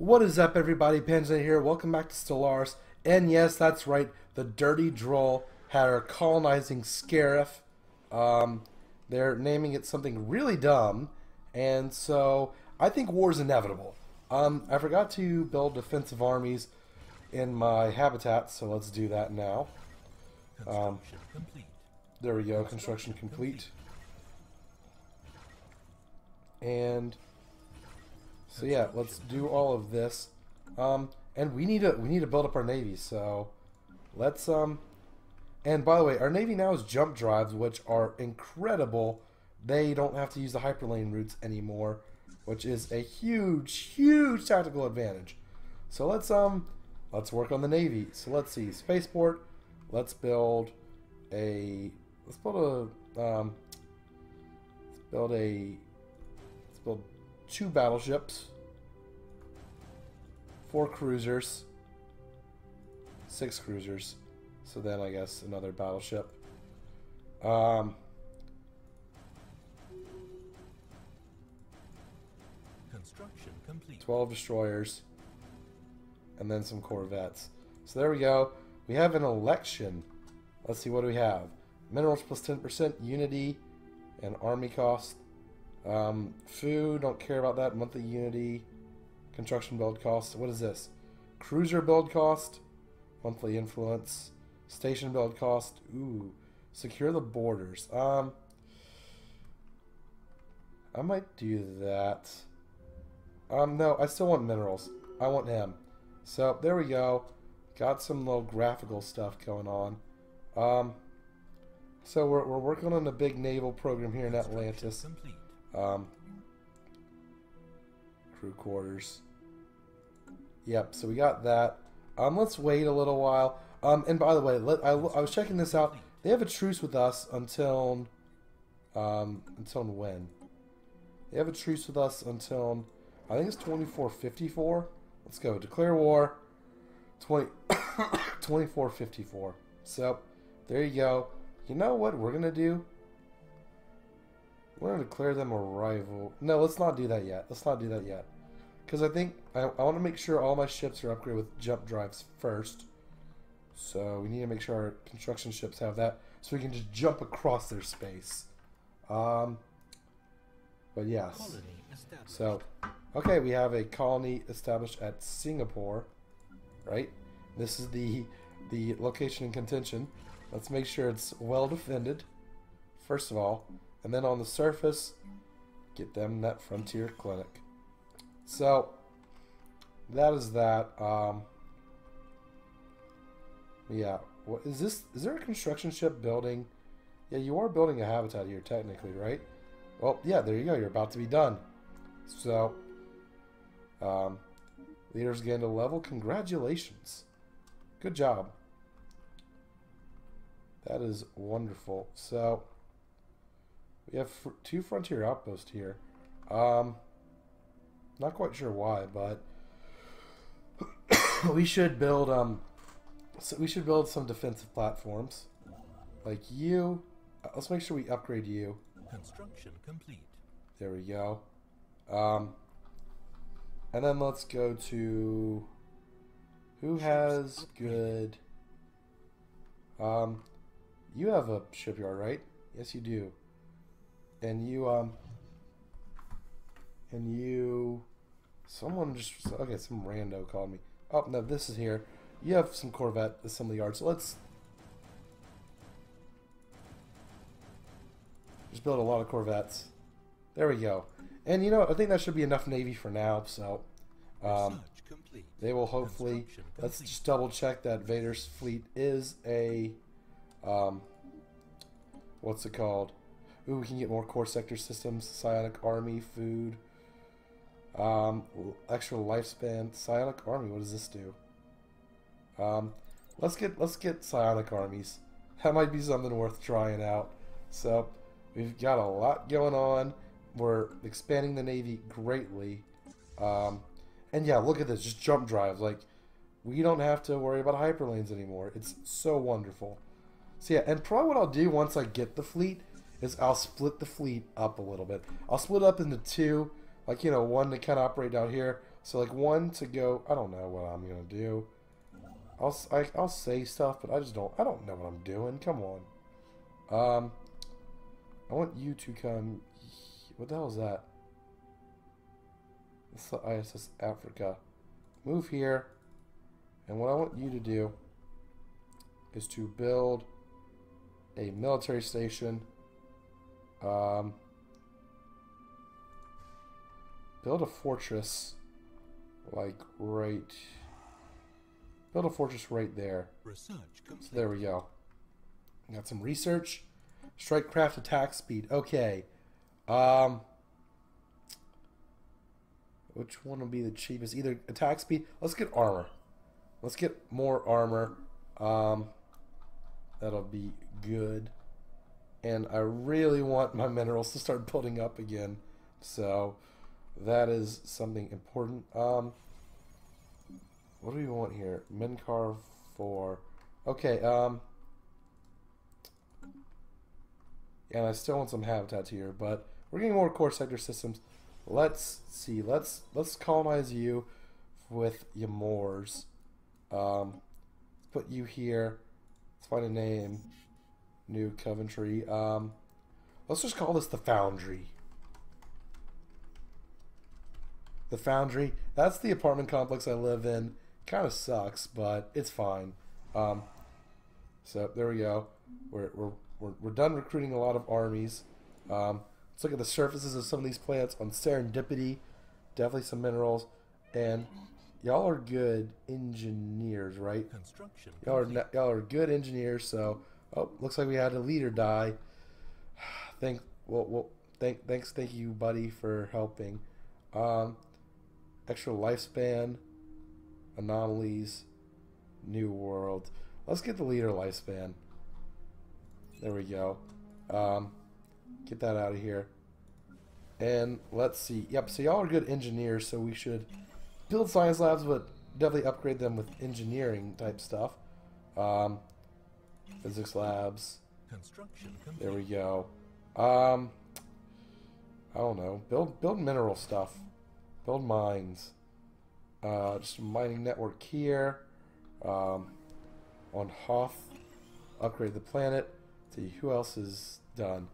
What is up, everybody? Panzernator here. Welcome back to Stellaris. And yes, that's right. The Dirty Droll had our colonizing Scarif. Um, they're naming it something really dumb, and so I think war is inevitable. Um, I forgot to build defensive armies in my habitat, so let's do that now. Um, there we go. Construction complete. And so yeah, let's do all of this. Um, and we need to we need to build up our navy. So let's um. And by the way, our navy now is jump drives, which are incredible. They don't have to use the hyperlane routes anymore, which is a huge, huge tactical advantage. So let's um, let's work on the navy. So let's see, spaceport. Let's build a let's build a um, let's build a let's build two battleships, four cruisers, six cruisers. So then I guess another battleship. Um, Construction complete. 12 destroyers, and then some corvettes. So there we go. We have an election. Let's see, what do we have? Minerals plus 10%, unity, and army cost. Um, food, don't care about that. Monthly unity, construction build cost. What is this? Cruiser build cost, monthly influence, station build cost. Ooh, secure the borders. Um, I might do that. Um, no, I still want minerals. I want him. So, there we go. Got some little graphical stuff going on. Um, so we're, we're working on a big naval program here in Atlantis. Complete. Um, crew quarters. Yep, so we got that. Um, let's wait a little while. Um, and by the way, let, I, I was checking this out. They have a truce with us until, um, until when? They have a truce with us until, I think it's 2454. Let's go. Declare war. 20, 2454. So, there you go. You know what we're going to do? We're going to declare them a rival. No, let's not do that yet. Let's not do that yet. Because I think I, I want to make sure all my ships are upgraded with jump drives first. So we need to make sure our construction ships have that. So we can just jump across their space. Um, but yes. So, okay, we have a colony established at Singapore, right? This is the the location in contention. Let's make sure it's well defended, first of all, and then on the surface, get them that frontier clinic. So, that is that. Um, yeah, what is this? Is there a construction ship building? Yeah, you are building a habitat here, technically, right? Well, yeah, there you go. You're about to be done. So, um, leaders gained a level. Congratulations. Good job. That is wonderful. So, we have fr two frontier outposts here. Um, not quite sure why, but we should build um, so we should build some defensive platforms, like you. uh, Let's make sure we upgrade you. Construction complete. There we go. Um, and then let's go to who has good. Um, you have a shipyard, right? Yes, you do. And you um. And you, someone just okay. Some rando called me. Oh no, this is here. You have some Corvette assembly yard, so let's just build a lot of Corvettes. There we go. And you know. I think that should be enough Navy for now. So, um, they will hopefully. Let's just double check that Vader's fleet is a, um, what's it called? Ooh, we can get more core sector systems, psionic army, food, um, extra lifespan. Psionic army. What does this do? Um, let's get let's get psionic armies. That might be something worth trying out. So we've got a lot going on. We're expanding the navy greatly. Um, and yeah, look at this, just jump drives. Like we don't have to worry about hyperlanes anymore. It's so wonderful. So yeah, and probably what I'll do once I get the fleet is I'll split the fleet up a little bit. I'll split up into two, like you know, one to kind of operate down here, So like one to go. I don't know what I'm gonna do. I'll I, will i will say stuff, but I just don't. I don't know what I'm doing. Come on. Um, I want you to come. What the hell is that? It's the ISS Africa. Move here, and what I want you to do is to build a military station. Um, build a fortress, like right. Build a fortress right there. Research So there we go. Got some research. Strike craft attack speed. Okay. Um which one will be the cheapest? Either attack speed. Let's get armor. Let's get more armor. Um that'll be good. And I really want my minerals to start building up again. So that is something important. Um what do we want here? Mincar 4. Okay, um. And I still want some habitat here, but we're getting more core sector systems. Let's see. Let's let's colonize you with Ymors. Um, put you here. Let's find a name. New Coventry. Um, let's just call this the Foundry. The Foundry. That's the apartment complex I live in. Kind of sucks, but it's fine. Um, so there we go. We're, we're, we're, we're done recruiting a lot of armies. Um, let's look at the surfaces of some of these plants on Serendipity. Definitely some minerals. And y'all are good engineers, right? Construction Y'all are y'all are good engineers. So, oh, looks like we had a leader die. Thank well, well thank thanks thank you, buddy, for helping. Um, extra lifespan, anomalies, new world. Let's get the leader lifespan. There we go. Um, get that out of here. And let's see. Yep. So y'all are good engineers, so we should build science labs, but definitely upgrade them with engineering type stuff. Um, physics labs. Construction. There we go. Um, I don't know. Build build mineral stuff. Build mines. Uh, just a mining network here. Um, on Hoth. Upgrade the planet. see who else is done.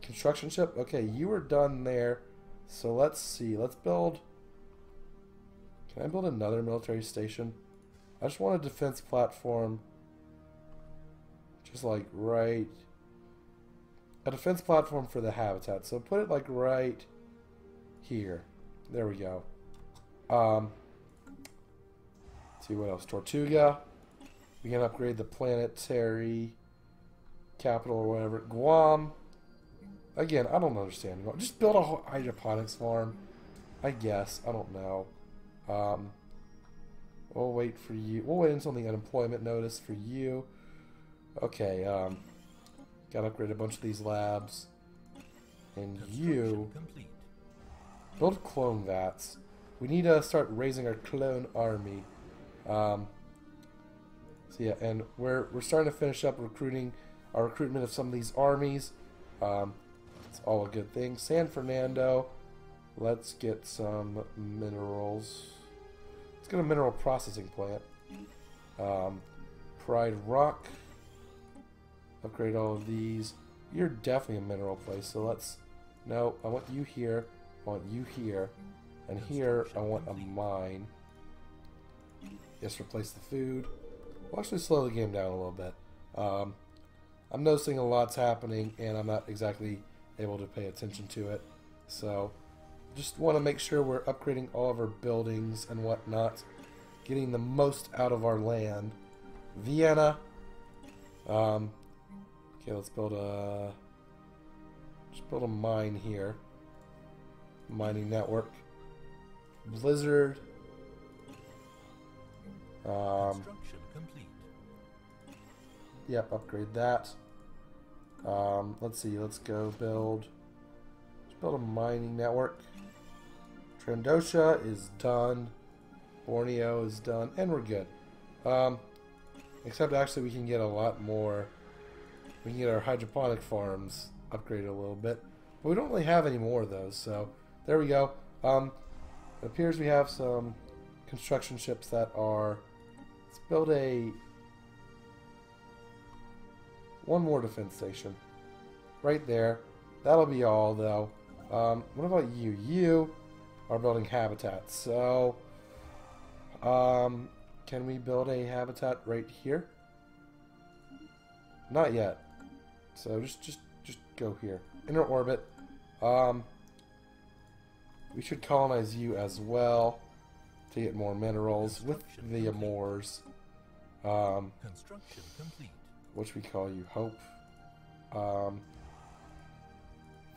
Construction ship. Okay, you were done there. So let's see. Let's build. Can I build another military station? I just want a defense platform. Just like right a defense platform for the habitat. So put it like right here. There we go. Um, see what else? Tortuga. We can upgrade the planetary capital or whatever. Guam. Again, I don't understand. Just build a hydroponics farm. I guess. I don't know. Um, we'll wait for you. We'll wait until the unemployment notice for you. Okay. Um, Got to upgrade a bunch of these labs. And you complete. build clone vats. We need to start raising our clone army. Um, so yeah, and we're we're starting to finish up recruiting our recruitment of some of these armies. Um, it's all a good thing. San Fernando. Let's get some minerals. Let's get a mineral processing plant. Um, Pride Rock. Upgrade all of these. You're definitely a mineral place, so let's. No, I want you here. I want you here. And here, I want a mine. Yes, replace the food. We'll actually slow the game down a little bit. Um, I'm noticing a lot's happening, and I'm not exactly able to pay attention to it. So, just want to make sure we're upgrading all of our buildings and whatnot, getting the most out of our land. Vienna. Um, okay, let's build a. Just build a mine here. Mining network. Blizzard. Um. Yep, upgrade that. Um, let's see, let's go build. Let's build a mining network. Trandosha is done. Borneo is done, and we're good. Um, except actually, we can get a lot more. We can get our hydroponic farms upgraded a little bit, but we don't really have any more of those. So there we go. Um, It appears we have some construction ships that are. Let's build a. One more defense station. Right there. That'll be all, though. Um, what about you? You are building habitats. So. Um, can we build a habitat right here? Not yet. So just just just go here. Inner orbit. Um we should colonize you as well to get more minerals with the Amors. Um Construction complete. which we call you Hope. Um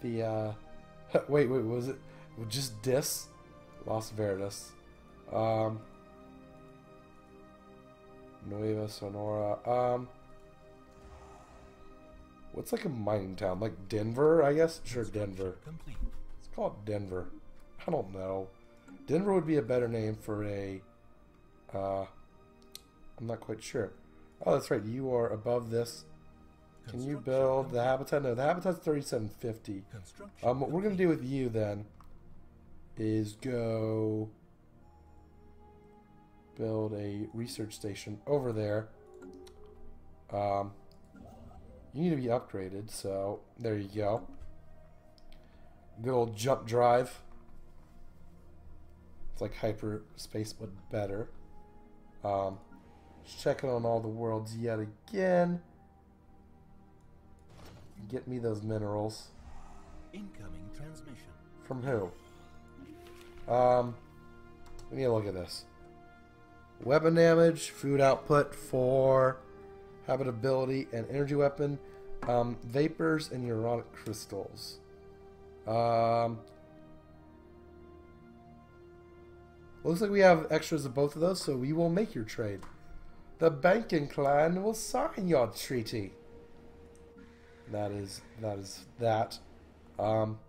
the uh wait, wait, was it just Dis? Las Verdes. Um Nueva Sonora. Um What's like a mining town? Like Denver, I guess? Sure, Denver. Complete. Let's call it Denver. I don't know. Denver would be a better name for a. Uh, I'm not quite sure. Oh, that's right. You are above this. Can you build the habitat? No, the habitat's 3750. Construction Um, what we're gonna do with you then is go build a research station over there. Um, you need to be upgraded, so there you go. Good old jump drive. It's like hyperspace, but better. Um, checking on all the worlds yet again. Get me those minerals. Incoming transmission. From who? Um, let me look at this. Weapon damage, food output for habitability and energy weapon, um, vapors and uronic crystals. Um, looks like we have extras of both of those, so we will make your trade. The banking clan will sign your treaty. That is that is that. Um,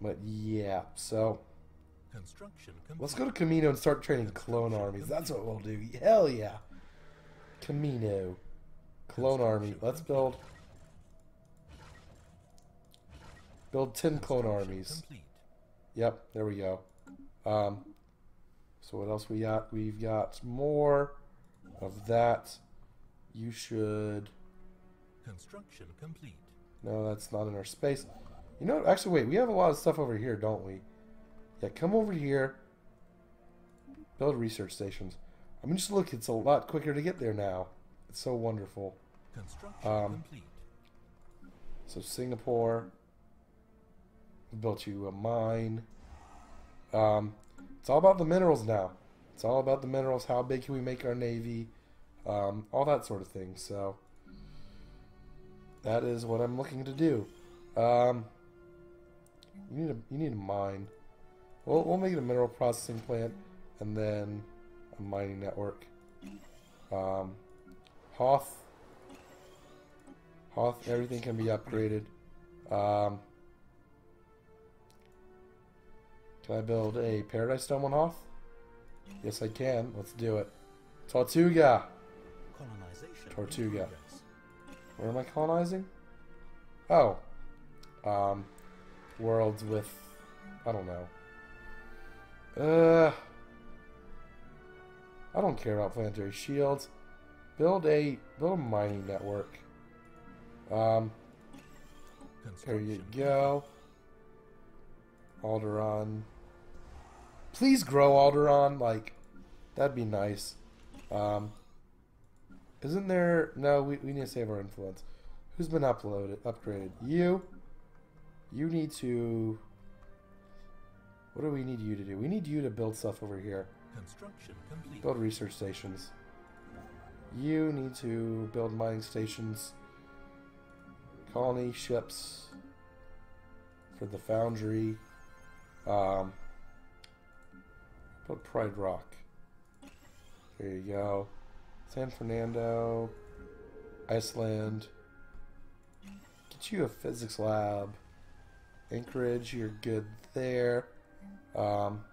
but yeah, so Construction let's go to Camino and start training clone armies. That's what we'll do. Hell yeah. Camino. Clone army. Let's build build 10 clone armies. Yep, there we go. Um so what else we got? We've got more of that. You should Construction complete. No, that's not in our space. You know, actually, wait. We have a lot of stuff over here, don't we? Yeah, come over here. Build research stations. I mean, just look. It's a lot quicker to get there now. It's so wonderful. Construction Um, complete. So Singapore. Built you a mine. Um, it's all about the minerals now. It's all about the minerals. How big can we make our navy? Um, all that sort of thing. So that is what I'm looking to do. Um, you need a you need a mine. We'll we'll make it a mineral processing plant and then mining network. Um, Hoth. Hoth, everything can be upgraded. Um, can I build a Paradise Dome on Hoth? Yes, I can. Let's do it. Tortuga. Tortuga. Where am I colonizing? Oh. Um, worlds with, I don't know. Uh, I don't care about planetary shields. Build a build a mining network. Um, there you go. Alderaan. Please grow Alderaan. Like, that'd be nice. Um, isn't there? No, we, we need to save our influence. Who's been uploaded, upgraded? You. You need to. What do we need you to do? We need you to build stuff over here. Construction complete. Build research stations. You need to build mining stations. Colony ships for the foundry. Um, Pride Rock. There you go. San Fernando, Iceland. Get you a physics lab. Anchorage, you're good there. Um,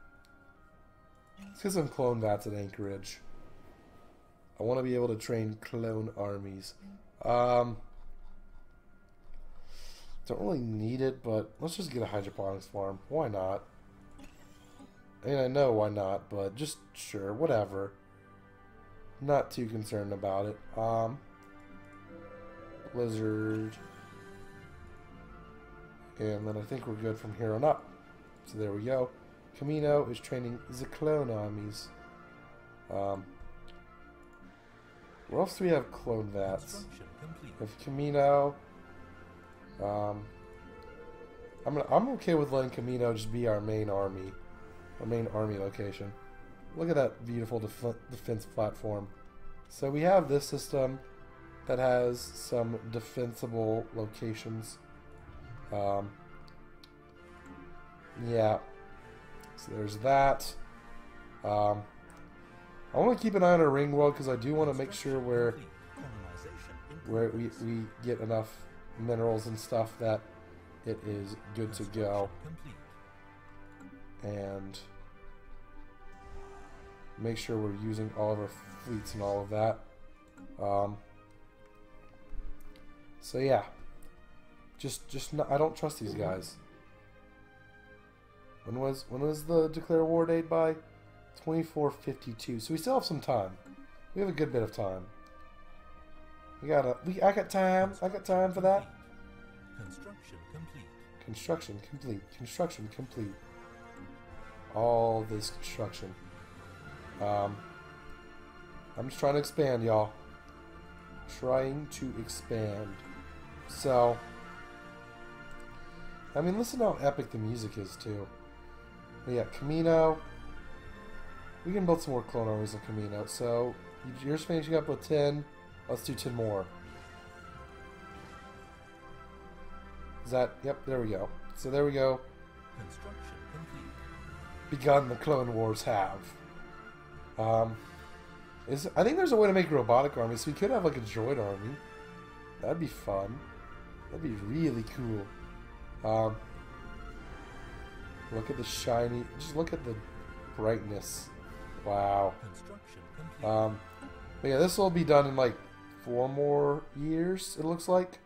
Let's get some clone vats at Anchorage. I want to be able to train clone armies. Um, don't really need it, but let's just get a hydroponics farm. Why not? I mean, I know why not, but just sure, whatever. Not too concerned about it. Um, Blizzard. And then I think we're good from here on up. So there we go. Camino is training the clone armies. Um, where else do we have clone vats? Complete. Camino. Um, I'm I'm okay with letting Camino just be our main army, our main army location. Look at that beautiful def defense platform. So we have this system that has some defensible locations. Um, yeah. So there's that. Um, I want to keep an eye on our ring world because I do want to make sure we're Complete. Colonization in where we, we get enough minerals and stuff that it is good to go and make sure we're using all of our fleets and all of that um, so yeah just just not, I don't trust these guys when was when was the declare war date by 2452 so we still have some time we have a good bit of time we got a we I got time I got time for that Construction complete. Construction complete. Construction complete. All this construction. Um, I'm just trying to expand, y'all. Trying to expand. So, I mean, listen how epic the music is, too. We got Camino. We can build some more clone armies in Camino. So, you're finishing up with 10. Let's do 10 more. Is that? Yep, there we go. So there we go. Construction complete. Begun the Clone Wars have. Um, is I think there's a way to make robotic armies. So we could have like a droid army. That'd be fun. That'd be really cool. Um, look at the shiny. Just look at the brightness. Wow. Um, but yeah, this will be done in like four more years. It looks like.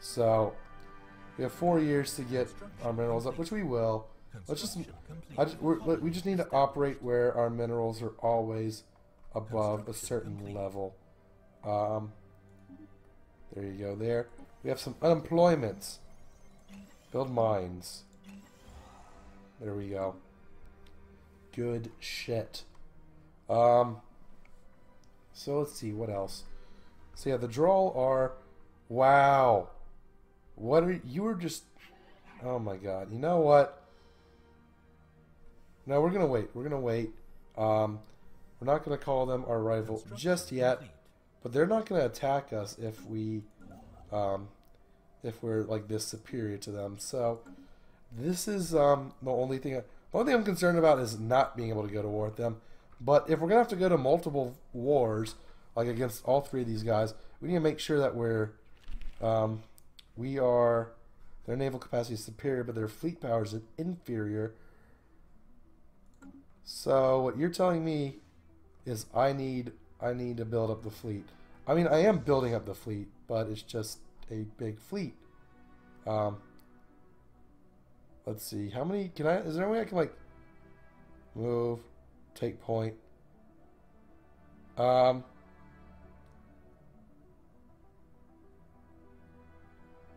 So we have four years to get our minerals up, which we will. Let's just. I just we just need to operate where our minerals are always above a certain level. Um, there you go. There we have some unemployments. Build mines. There we go. Good shit. Um. So let's see what else. So yeah, the draw are. Wow. What are you were just? Oh my god. You know what? No, we're gonna wait. We're gonna wait. Um, we're not gonna call them our rival just yet, but they're not gonna attack us if we, um, if we're like this superior to them. So, this is um the only thing. the only thing I'm concerned about is not being able to go to war with them. But if we're gonna have to go to multiple wars, like against all three of these guys, we need to make sure that we're, um, we are. Their naval capacity is superior, but their fleet power is inferior. So what you're telling me is I need I need to build up the fleet. I mean I am building up the fleet, but it's just a big fleet. Um, let's see how many can I? Is there any way I can like move, take point? Um.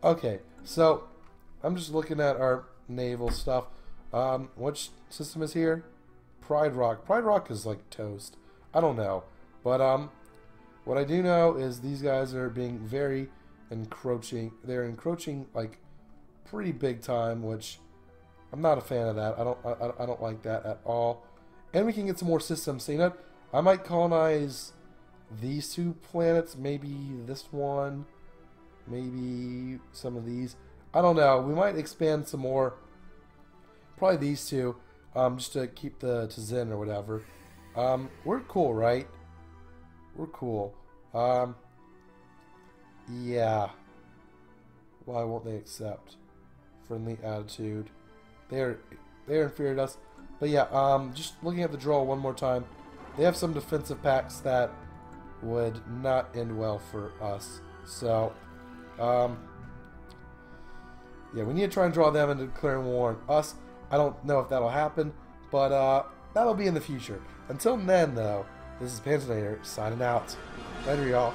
Okay, so I'm just looking at our naval stuff. Um, which system is here? Pride Rock. Pride Rock is like toast. I don't know. But um what I do know is these guys are being very encroaching. They're encroaching like pretty big time, which I'm not a fan of that. I don't I, I don't like that at all. And we can get some more systems. So you know. I might colonize these two planets, maybe this one, maybe some of these. I don't know. We might expand some more. Probably these two um, just to keep the to Zen or whatever. Um, we're cool, right? We're cool. Um, yeah. Why won't they accept friendly attitude? They're they're inferior to us. But yeah, um, just looking at the draw one more time, they have some defensive packs that would not end well for us. So, um, yeah, we need to try and draw them into declaring war on us. I don't know if that'll happen, But uh, that'll be in the future. Until then, though, this is Panzernator signing out. Later, y'all.